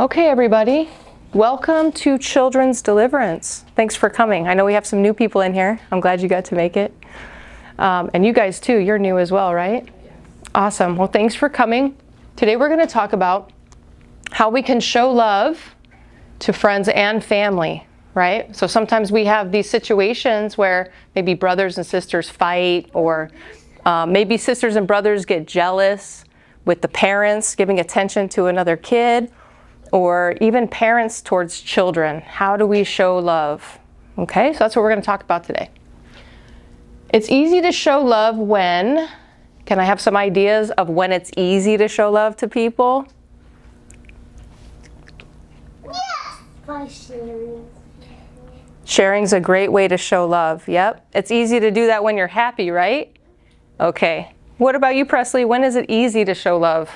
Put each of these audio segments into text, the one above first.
Okay, everybody. Welcome to Children's Deliverance. Thanks for coming. I know we have some new people in here. I'm glad you got to make it. Um, and you guys, too, you're new as well, right? Yes. Awesome. Well, thanks for coming. Today, we're going to talk about how we can show love to friends and family, right? So sometimes we have these situations where maybe brothers and sisters fight, or uh, maybe sisters and brothers get jealous with the parents giving attention to another kid or even parents towards children. How do we show love? Okay, so that's what we're going to talk about today. It's easy to show love when, can I have some ideas of when it's easy to show love to people? Yes! By sharing. Sharing's a great way to show love. Yep. It's easy to do that when you're happy, right? Okay. What about you, Presley? When is it easy to show love?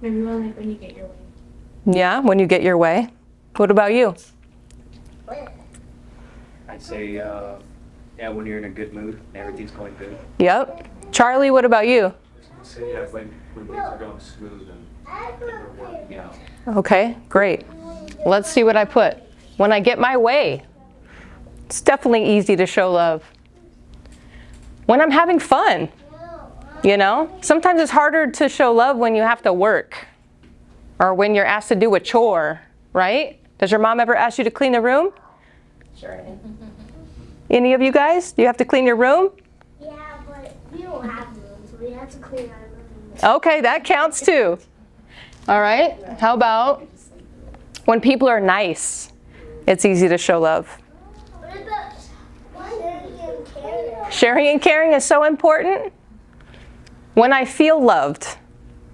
Maybe when, like, when you get your way. Yeah, when you get your way. What about you? I'd say, uh, yeah, when you're in a good mood and everything's going good. Yep. Charlie, what about you? So yeah, when, when things are going smooth and working out. Okay, great. Let's see what I put. When I get my way. It's definitely easy to show love. When I'm having fun. You know, sometimes it's harder to show love when you have to work or when you're asked to do a chore, right? Does your mom ever ask you to clean the room? Sure. Any of you guys? Do you have to clean your room? Yeah, but we don't have room, so we have to clean our room. Okay, that counts too. All right. How about when people are nice? It's easy to show love. What about sharing and caring? Sharing and caring is so important. When I feel loved,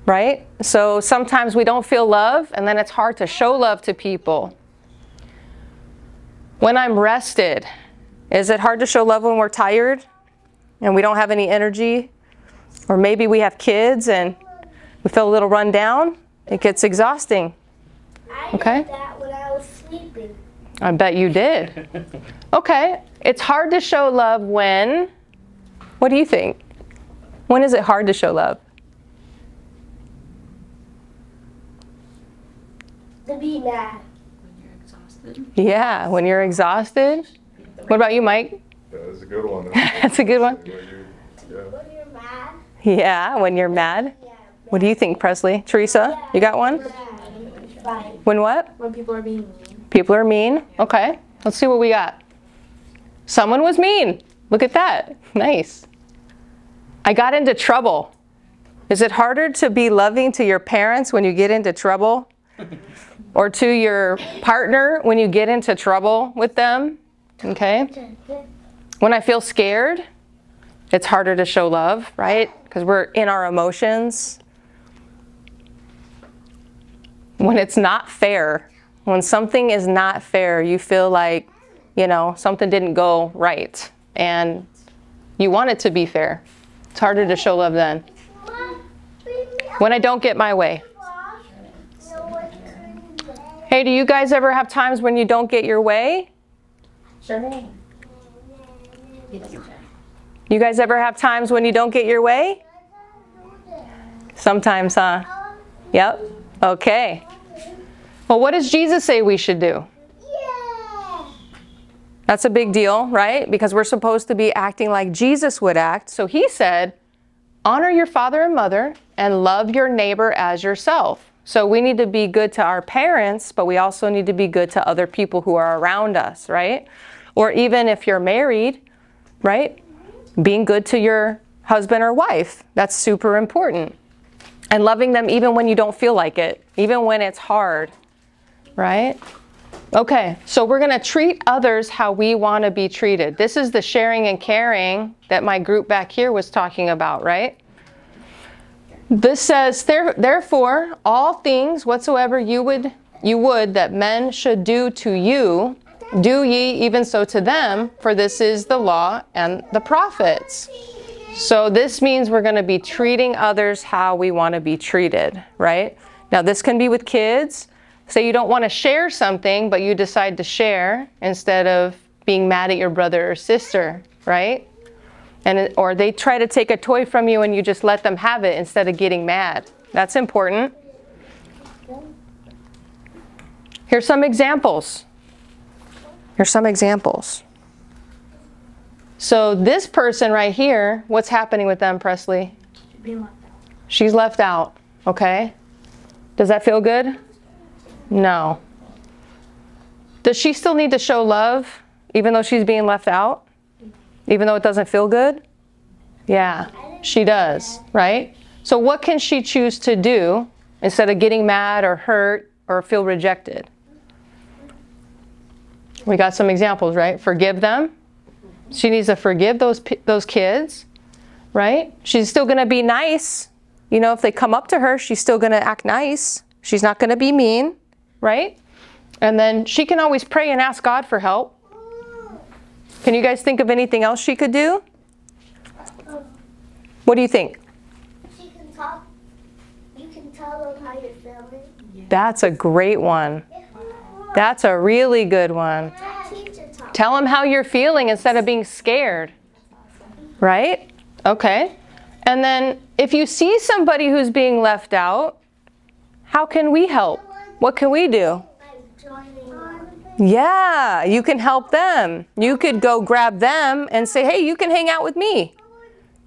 right? So sometimes we don't feel love, and then it's hard to show love to people. When I'm rested, is it hard to show love when we're tired and we don't have any energy? Or maybe we have kids and we feel a little run down. It gets exhausting. I Okay. did that when I was sleeping. I bet you did. Okay. It's hard to show love when, what do you think? When is it hard to show love? To be mad. When you're exhausted. Yeah, when you're exhausted. What about you, Mike? That's a good one. That's a good one. When you- yeah. When you're mad. Yeah, when you're mad. Yeah. What do you think, Presley? Teresa, you got one? When what? When people are being mean. People are mean. Okay, let's see what we got. Someone was mean. Look at that. Nice. I got into trouble. Is it harder to be loving to your parents when you get into trouble? or to your partner when you get into trouble with them? Okay. When I feel scared, it's harder to show love, right? Because we're in our emotions. When it's not fair, when something is not fair, you feel like, you know, something didn't go right and you want it to be fair. It's harder to show love then. When I don't get my way. Hey, do you guys ever have times when you don't get your way? Sure. You guys ever have times when you don't get your way? Sometimes, huh? Yep. Okay. Well, what does Jesus say we should do? Yeah. That's a big deal, right? Because we're supposed to be acting like Jesus would act. So he said, honor your father and mother and love your neighbor as yourself. So we need to be good to our parents, but we also need to be good to other people who are around us, right? Or even if you're married, right? Being good to your husband or wife. That's super important. And loving them even when you don't feel like it, even when it's hard, right? Okay, so we're to treat others how we want to be treated. This is the sharing and caring that my group back here was talking about, right? This says, therefore, all things whatsoever you would you would that men should do to you, do ye even so to them, for this is the law and the prophets." So this means we're going to be treating others how we want to be treated, right? Now this can be with kids. Say you don't want to share something, but you decide to share instead of being mad at your brother or sister, right? And it- or they try to take a toy from you and you just let them have it instead of getting mad. That's important. Here's some examples. Here's some examples. So this person right here, what's happening with them, Presley? Being left out. She's left out, okay? Does that feel good? No. Does she still need to show love even though she's being left out? Even though it doesn't feel good? Yeah, she does, right? So what can she choose to do instead of getting mad or hurt or feel rejected? We got some examples, right? Forgive them. She needs to forgive those those kids, right? She's still going to be nice. You know, if they come up to her, she's still going to act nice. She's not going to be mean, right? And then she can always pray and ask God for help. Can you guys think of anything else she could do? What do you think? She can talk. You can tell them how you're feeling. That's a great one. That's a really good one. Tell them how you're feeling instead of being scared. Right? Okay. And then if you see somebody who's being left out, how can we help? What can we do? Yeah, you can help them. You could go grab them and say, hey, you can hang out with me.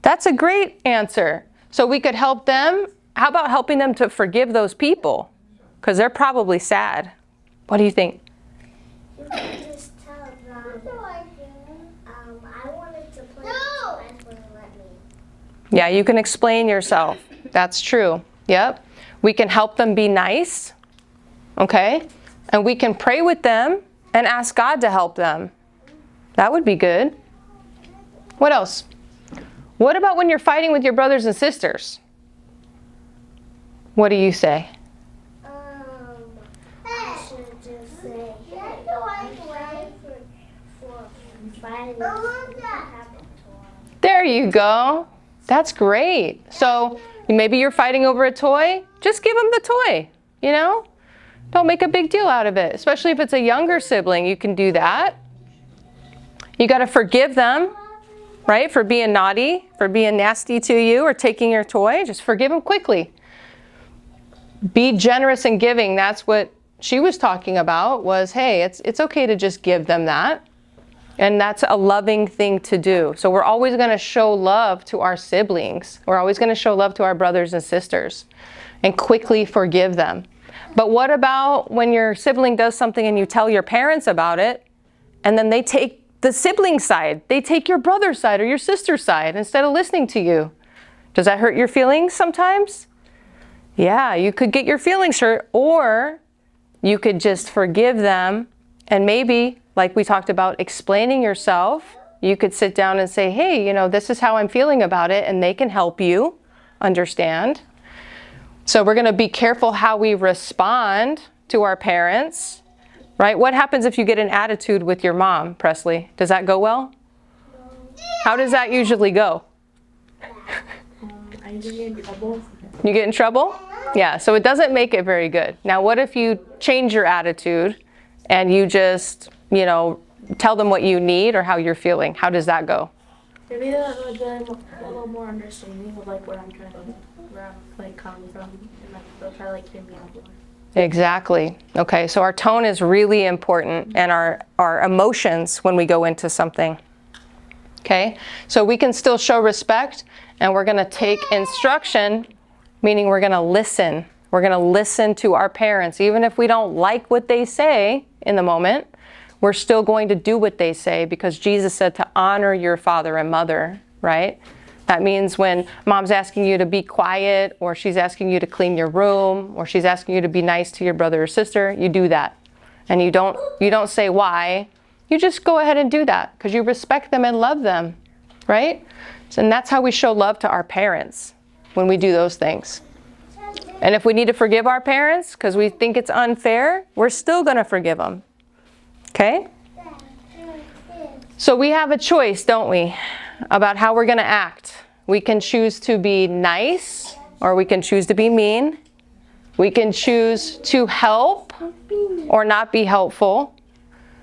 That's a great answer. So we could help them. How about helping them to forgive those people? Because they're probably sad. What do you think? You can just tell them. I wanted to play. No. You guys wouldn't let me. Yeah, you can explain yourself. That's true. Yep. We can help them be nice. Okay? And we can pray with them and ask God to help them. That would be good. What else? What about when you're fighting with your brothers and sisters? What do you say? There you go. That's great. So maybe you're fighting over a toy. Just give them the toy, you know? Don't make a big deal out of it, especially if it's a younger sibling. You can do that. You got to forgive them, right? For being naughty, for being nasty to you or taking your toy. Just forgive them quickly. Be generous in giving. That's what she was talking about was, hey, it's it's okay to just give them that. And that's a loving thing to do. So we're always going to show love to our siblings. We're always going to show love to our brothers and sisters and quickly forgive them. But what about when your sibling does something and you tell your parents about it and then they take the sibling side, they take your brother's side or your sister's side instead of listening to you? Does that hurt your feelings sometimes? Yeah, you could get your feelings hurt or you could just forgive them and maybe like we talked about explaining yourself you could sit down and say hey you know this is how i'm feeling about it and they can help you understand so we're going to be careful how we respond to our parents right? What happens if you get an attitude with your mom presley? Does that go well? How does that usually go? You get in trouble? Yeah so it doesn't make it very good. Now what if you change your attitude and you just you know tell them what you need or how you're feeling? How does that go? Maybe they'll, they'll a little more understanding of like where I'm trying to, where Like. Exactly. Okay, so our tone is really important and our, our emotions when we go into something. Okay, so we can still show respect and we're going to take instruction, meaning we're going to listen. We're going to listen to our parents. Even if we don't like what they say in the moment, we're still going to do what they say because Jesus said to honor your father and mother, right? That means when mom's asking you to be quiet, or she's asking you to clean your room, or she's asking you to be nice to your brother or sister, you do that. And you don't you don't say why. You just go ahead and do that because you respect them and love them, right? And that's how we show love to our parents when we do those things. And if we need to forgive our parents because we think it's unfair, we're still going to forgive them. Okay? So we have a choice, don't we, about how we're going to act. We can choose to be nice or we can choose to be mean. We can choose to help or not be helpful.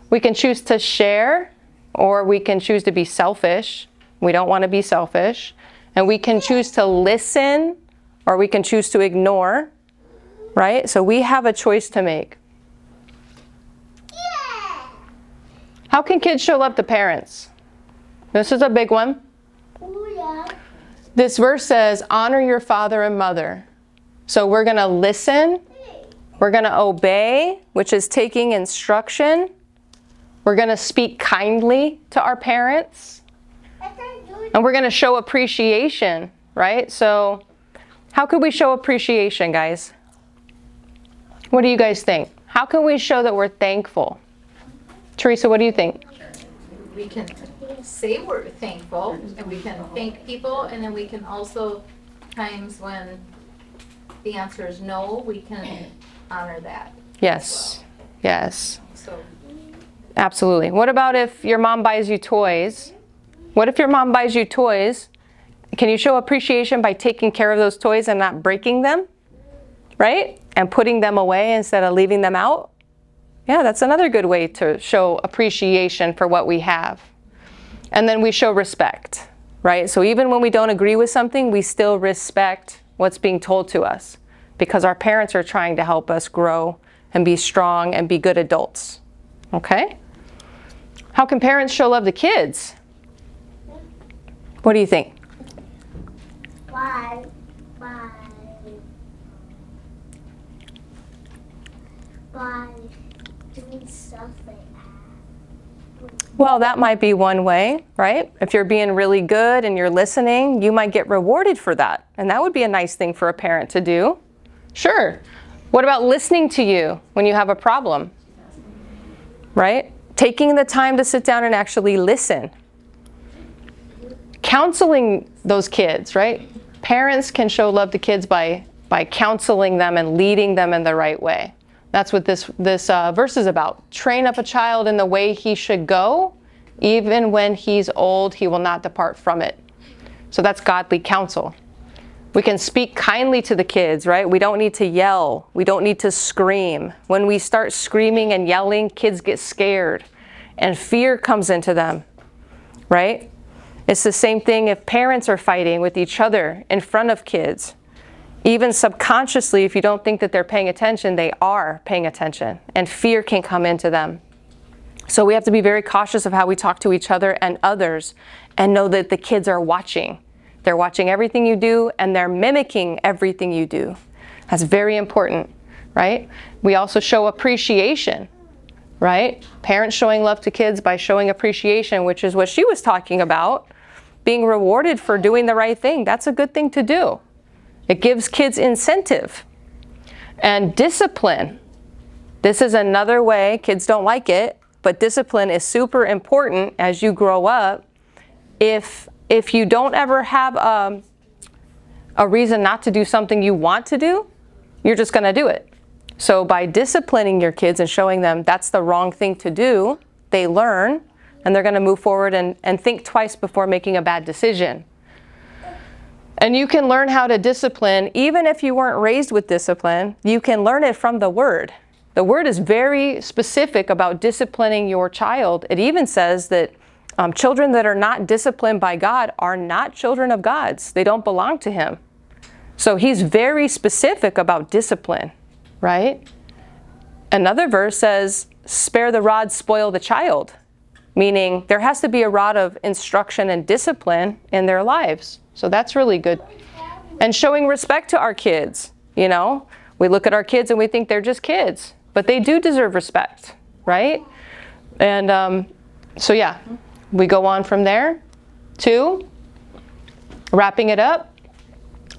We can choose to share or we can choose to be selfish. We don't want to be selfish. And we can choose to listen or we can choose to ignore, right? So we have a choice to make. How can kids show love to parents? This is a big one. This verse says, honor your father and mother. So we're going to listen, we're going to obey, which is taking instruction. We're going to speak kindly to our parents, and we're going to show appreciation, right? So, how could we show appreciation, guys? What do you guys think? How can we show that we're thankful? Teresa, what do you think? We can say we're thankful and we can thank people and then we can also times when the answer is no, we can honor that. Yes. Yes. So Absolutely. What about if your mom buys you toys? What if your mom buys you toys? Can you show appreciation by taking care of those toys and not breaking them? Right? And putting them away instead of leaving them out? Yeah, that's another good way to show appreciation for what we have. And then we show respect, right? So even when we don't agree with something, we still respect what's being told to us because our parents are trying to help us grow and be strong and be good adults. Okay? How can parents show love to kids? What do you think? By, by, by doing stuff they Well, that might be one way, right? If you're being really good and you're listening, you might get rewarded for that. And that would be a nice thing for a parent to do. Sure. What about listening to you when you have a problem? Right? Taking the time to sit down and actually listen. Counseling those kids, right? Parents can show love to kids by, by counseling them and leading them in the right way. That's what this, this uh, verse is about. Train up a child in the way he should go. Even when he's old, he will not depart from it. So that's godly counsel. We can speak kindly to the kids, right? We don't need to yell. We don't need to scream. When we start screaming and yelling, kids get scared and fear comes into them, right? It's the same thing if parents are fighting with each other in front of kids. Even subconsciously, if you don't think that they're paying attention, they are paying attention, and fear can come into them. So we have to be very cautious of how we talk to each other and others and know that the kids are watching. They're watching everything you do and they're mimicking everything you do. That's very important, right? We also show appreciation, right? Parents showing love to kids by showing appreciation, which is what she was talking about, being rewarded for doing the right thing. That's a good thing to do. It gives kids incentive and discipline. This is another way, kids don't like it, but discipline is super important as you grow up. If, if you don't ever have a, a reason not to do something you want to do, you're just going to do it. So by disciplining your kids and showing them that's the wrong thing to do, they learn and they're going to move forward and, and think twice before making a bad decision. And you can learn how to discipline, even if you weren't raised with discipline, you can learn it from the Word. The Word is very specific about disciplining your child. It even says that um, children that are not disciplined by God are not children of God's, they don't belong to Him. So He's very specific about discipline, right? Another verse says, spare the rod, spoil the child, meaning there has to be a rod of instruction and discipline in their lives. So that's really good. And showing respect to our kids, you know, we look at our kids and we think they're just kids, but they do deserve respect, right? And um, so, yeah, we go on from there to wrapping it up.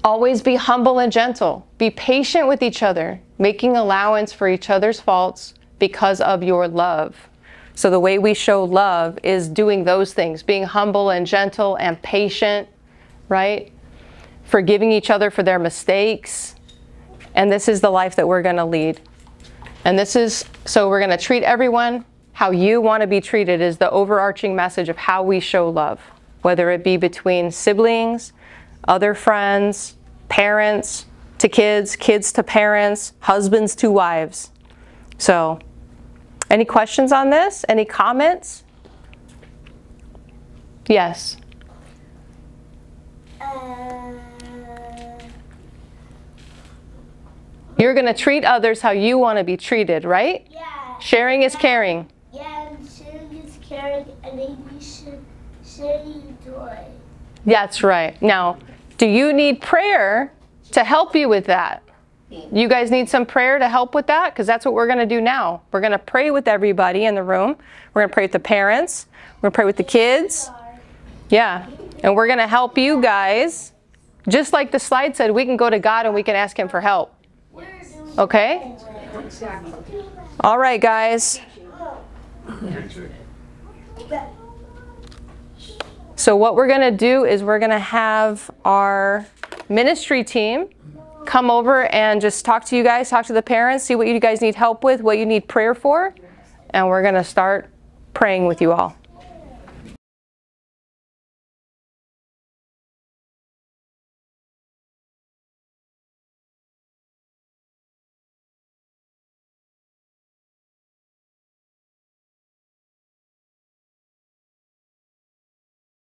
Always be humble and gentle. Be patient with each other, making allowance for each other's faults because of your love. So, the way we show love is doing those things being humble and gentle and patient, right? Forgiving each other for their mistakes. And this is the life that we're going to lead. And this is so we're going to treat everyone how you want to be treated, is the overarching message of how we show love, whether it be between siblings, other friends, parents to kids, kids to parents, husbands to wives. So, any questions on this? Any comments? Yes. Uh, You're going to treat others how you want to be treated, right? yeah. Sharing is caring. Yeah, and sharing is carrying an ABC city toy. That's right. Now, do you need prayer to help you with that? You guys need some prayer to help with that? Because that's what we're going to do now. We're going to pray with everybody in the room. We're going to pray with the parents. We're going to pray with the kids. Yeah. And we're going to help you guys. Just like the slide said, we can go to God and we can ask Him for help. Okay? All right, guys. So what we're going to do is we're going to have our ministry team come over and just talk to you guys, talk to the parents, see what you guys need help with, what you need prayer for, and we're going to start praying with you all.